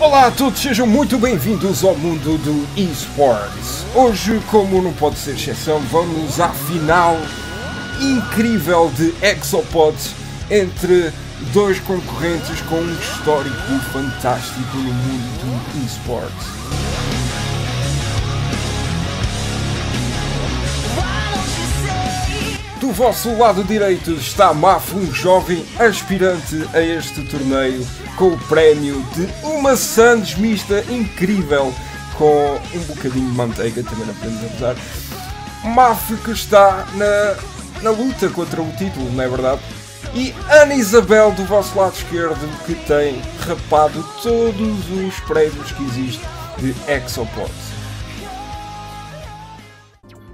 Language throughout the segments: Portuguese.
Olá a todos, sejam muito bem-vindos ao mundo do eSports. Hoje, como não pode ser exceção, vamos à final incrível de Exopods entre dois concorrentes com um histórico fantástico no mundo do eSports. Do vosso lado direito está Maf, um jovem aspirante a este torneio, com o prémio de uma Sands mista incrível, com um bocadinho de manteiga, também não podemos abusar. Maf que está na, na luta contra o título, não é verdade? E Ana Isabel do vosso lado esquerdo, que tem rapado todos os prémios que existem de Exopod.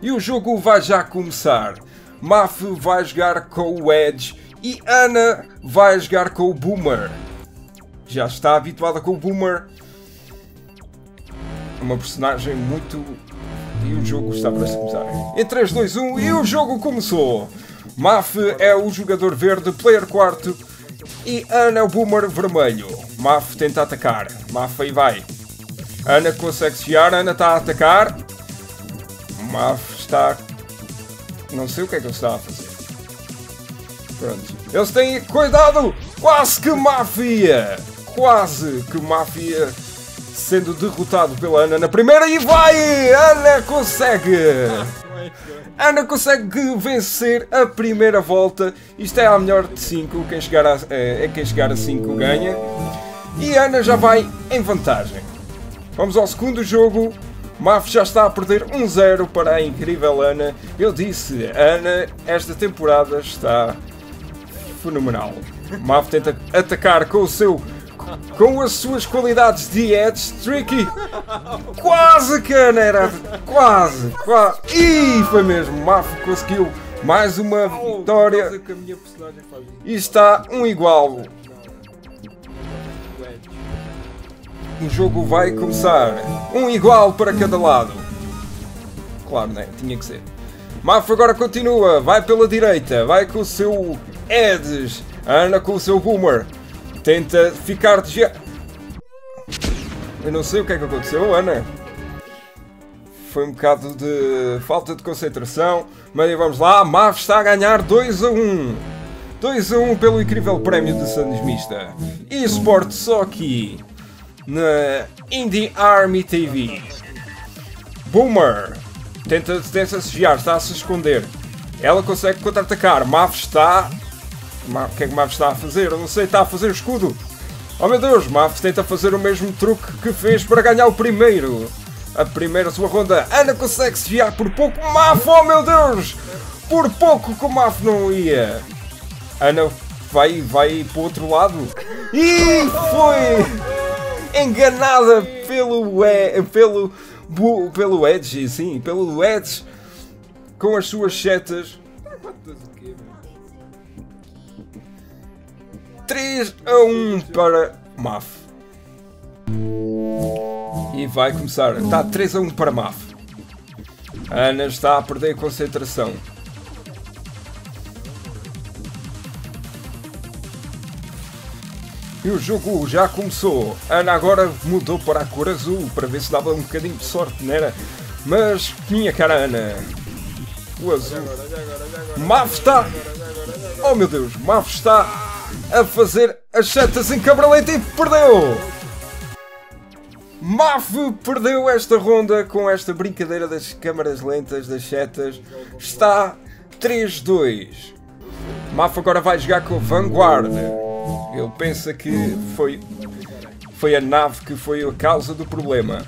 E o jogo vai já começar. Maf vai jogar com o Edge e Ana vai jogar com o Boomer. Já está habituada com o Boomer. Uma personagem muito. E o jogo está para se começar. Em 3, 2, 1 e o jogo começou! Maf é o jogador verde, player quarto. E Ana é o boomer vermelho. Maf tenta atacar. Maf aí vai. Ana consegue desviar, Ana está a atacar. Maf está não sei o que é que ele está a fazer. Pronto. Eles têm. Cuidado! Quase que máfia! Quase que máfia sendo derrotado pela Ana na primeira e vai! Ana consegue! Ana consegue vencer a primeira volta. Isto é a melhor de 5. Quem chegar a, é, é quem chegar a 5 ganha. E Ana já vai em vantagem. Vamos ao segundo jogo. Maf já está a perder 1-0 para a incrível Ana. Eu disse, Ana, esta temporada está fenomenal. Maf tenta atacar com o seu com as suas qualidades de edge tricky. Quase que era quase, quase. E foi mesmo, Maf conseguiu mais uma vitória. E está um igual. O jogo vai começar. Um igual para cada lado. Claro, né? Tinha que ser. Maf agora continua. Vai pela direita. Vai com o seu Edge. Ana com o seu Boomer. Tenta ficar de... Eu não sei o que é que aconteceu, Ana. Foi um bocado de falta de concentração. Mas vamos lá. Maf está a ganhar 2 a 1. 2 a 1 pelo incrível prémio de Sandes Mista. E Sport só aqui na Indie Army TV. Boomer tenta, tenta se desviar, está a se esconder. Ela consegue contra-atacar. Mav está. O que é que Mav está a fazer? Eu não sei, está a fazer escudo. Oh meu Deus, Mav tenta fazer o mesmo truque que fez para ganhar o primeiro. A primeira sua ronda. Ana consegue se desviar por pouco. Mav, oh meu Deus! Por pouco que o Mav não ia. Ana vai, vai para o outro lado. E foi! Enganada pelo, pelo, pelo Edge, sim, pelo Edge, com as suas setas. 3 a 1 para Maf. E vai começar. Está 3 a 1 para Maf. Ana está a perder concentração. E o jogo já começou. Ana agora mudou para a cor azul para ver se dava um bocadinho de sorte, não era? Mas minha cara Ana. O azul. Mav está. Oh meu Deus, Mav está a fazer as setas em cabraleta e perdeu! Mav perdeu esta ronda com esta brincadeira das câmaras lentas, das setas. Está 3-2. Maf agora vai jogar com Vanguard. Ele pensa que foi, foi a nave que foi a causa do problema.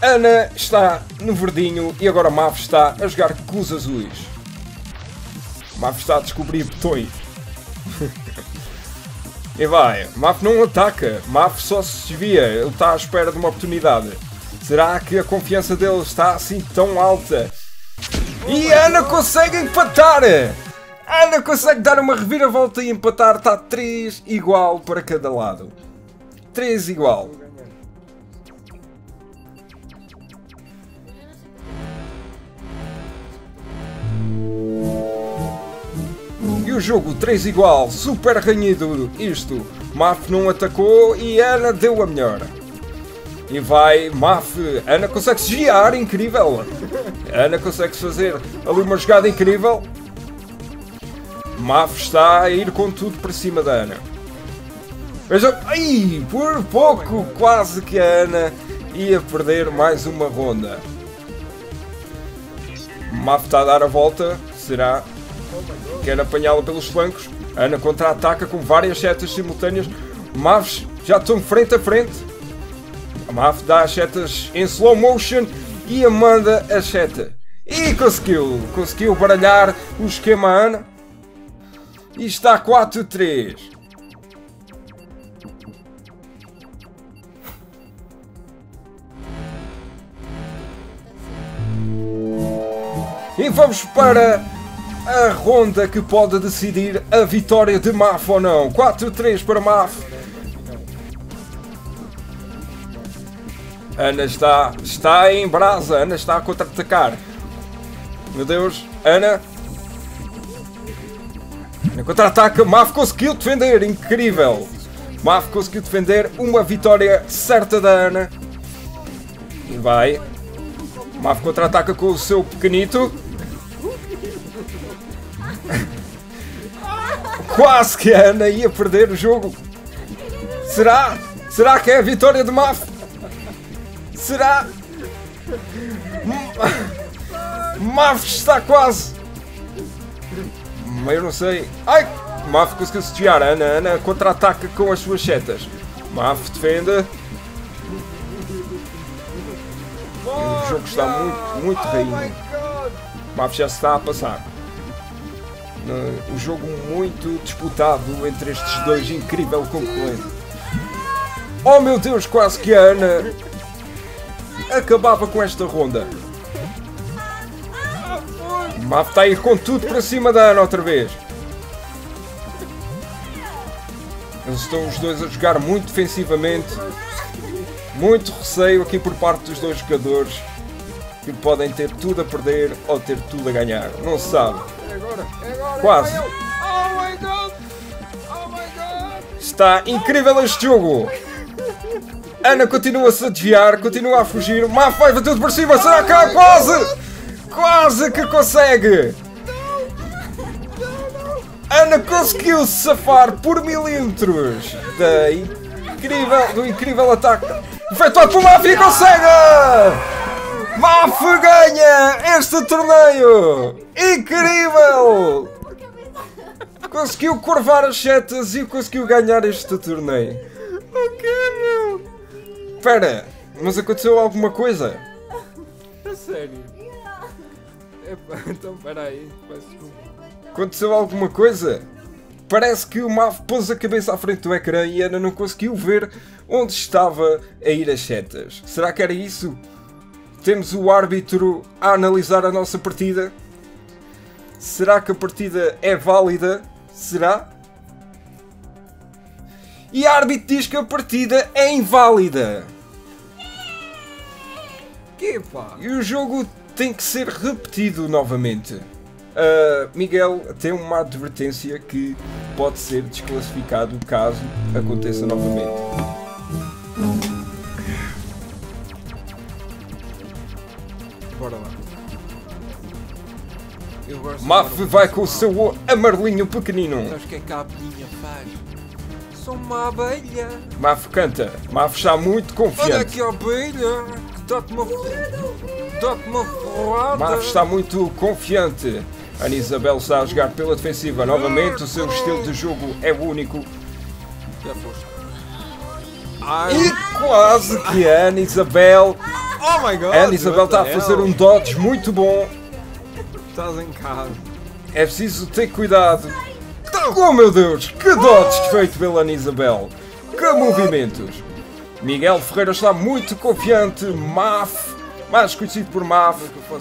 Ana está no verdinho e agora Maf está a jogar com os azuis. Maf está a descobrir botões. e vai, Maf não ataca, Maf só se desvia, ele está à espera de uma oportunidade. Será que a confiança dele está assim tão alta? E Ana consegue empatar! Ana consegue dar uma reviravolta e empatar. Está 3 igual para cada lado. 3 igual. E o jogo 3 igual, super ranhido isto. Maf não atacou e Ana deu a melhor. E vai Maf. Ana consegue se guiar, incrível. Ana consegue fazer ali uma jogada incrível. Maf está a ir com tudo para cima da Ana. Vejam, ai, por pouco quase que a Ana ia perder mais uma ronda. Maf está a dar a volta, será? Quer apanhá-la pelos flancos. Ana contra-ataca com várias setas simultâneas. Maf já estão frente a frente. A Maf dá as setas em slow motion e a manda a seta. E conseguiu! Conseguiu baralhar o esquema Ana. E está 4-3. E vamos para a ronda que pode decidir a vitória de Maf ou não. 4-3 para Maf. Ana está, está em brasa. Ana está a contra-atacar. Meu Deus. Ana. Ana contra-ataca. Maf conseguiu defender. Incrível. Maf conseguiu defender uma vitória certa da Ana. E vai. Maf contra-ataca com o seu pequenito. Quase que a Ana ia perder o jogo. Será? Será que é a vitória de Maf? Será? Maf está quase. Mas eu não sei. Ai! Maf conseguiu se desviar. Ana, Ana contra-ataca com as suas setas. Maf defende. O jogo está muito, muito rainho. Maf já se está a passar um jogo muito disputado entre estes dois incrível concorrentes. Oh meu Deus, quase que a Ana acabava com esta ronda. Maf está a ir com tudo para cima da Ana outra vez. Eles estão os dois a jogar muito defensivamente. Muito receio aqui por parte dos dois jogadores que podem ter tudo a perder ou ter tudo a ganhar. Não se sabe. Quase. Está incrível este jogo. Ana continua-se a desviar, continua a fugir. Maf vai tudo por cima. Será que é quase? Quase que consegue. Ana conseguiu se safar por milímetros da incrível, do incrível ataque efetuado por Maf e consegue! MAF ganha este torneio! Incrível! Conseguiu curvar as setas e conseguiu ganhar este torneio. O que, meu? Espera, mas aconteceu alguma coisa? A sério? Epa, então peraí, peço desculpa. Aconteceu alguma coisa? Parece que o MAF pôs a cabeça à frente do ecrã e Ana não conseguiu ver onde estava a ir as setas. Será que era isso? Temos o árbitro a analisar a nossa partida. Será que a partida é válida? Será? E o árbitro diz que a partida é inválida. Que pá? E o jogo tem que ser repetido novamente. Uh, Miguel tem uma advertência que pode ser desclassificado caso aconteça novamente. Bora lá. Eu gosto Maf vai com o seu amarelinho pequenino. Sabes o que é que a abelhinha faz? Sou uma abelha. Maf canta. Maf está muito Olha confiante. aqui a abelha. Uma... Dá-te uma Maf está muito confiante. Ana Isabel está a jogar pela defensiva. Novamente, o seu estilo de jogo é único. E quase que a Ana Isabel. Oh my god. A Ana Isabel está a fazer um dodge muito bom. Estás em casa. É preciso ter cuidado. Oh meu Deus, que dodge feito pela Ana Isabel. Que movimentos. Miguel Ferreira está muito confiante. Maf, mais conhecido por Maf.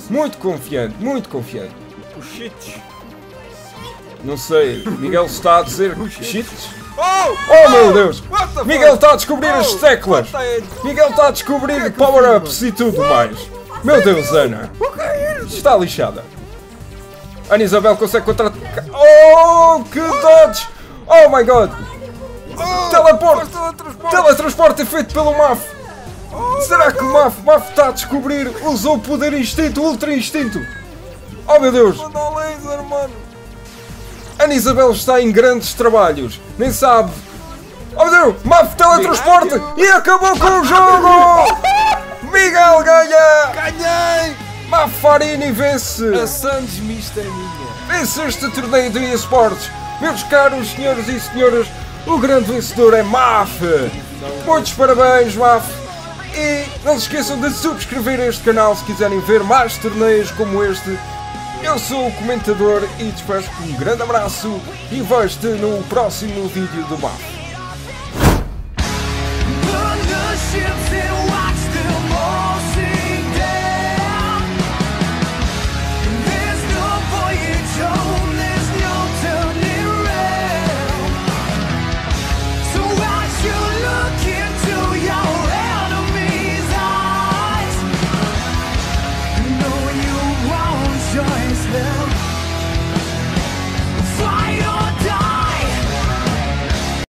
Muito confiante, muito confiante. Puxites. Não sei, Miguel está a dizer cheats? Oh! Oh meu Deus! What the Miguel está a descobrir as Oh, teclas! Miguel está a descobrir power-ups e tudo mais! Meu Deus, Ana! Está lixada! Ana Isabel consegue contra... Oh, que dodge! Oh my god! Teleporte! teletransporte! Teletransporte é feito pelo MAF! Será que o MAF, MAF está a descobrir? Usou o poder instinto, ultra instinto! Oh meu Deus! Manda laser, mano! Ana Isabel está em grandes trabalhos, nem sabe. Oh meu Deus! MAF teletransporte! E acabou com o jogo! Miguel ganha! Ganhei! MAF Farini vence! A Sandes mista é minha! Vence este torneio de esportes! Meus caros senhores e senhoras, o grande vencedor é MAF! Muitos parabéns, MAF! Não se esqueçam de subscrever este canal se quiserem ver mais torneios como este. Eu sou o comentador e despeço um grande abraço e vejo-te no próximo vídeo do MAF.